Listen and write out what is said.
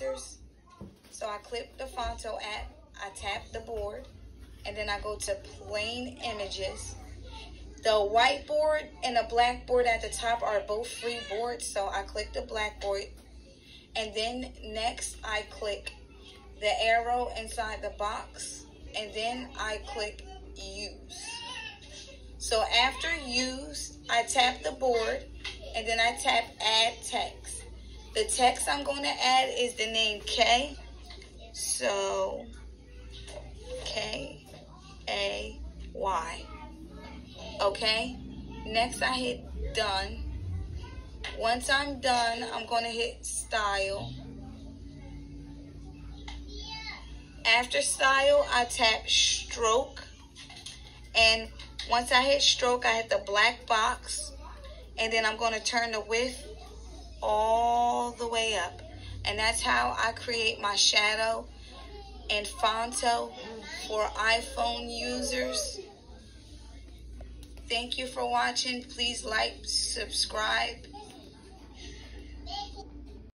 users. So I click the Phonto app, I tap the board, and then I go to plain images. The whiteboard and the blackboard at the top are both free boards, so I click the blackboard. And then next I click the arrow inside the box, and then I click use. So after use, I tap the board, and then I tap add text. The text I'm going to add is the name K. So K A Y. Okay. Next I hit done. Once I'm done, I'm going to hit style. After style, I tap stroke. And once I hit stroke, I hit the black box. And then I'm going to turn the width all way up. And that's how I create my shadow and Phonto for iPhone users. Thank you for watching. Please like, subscribe,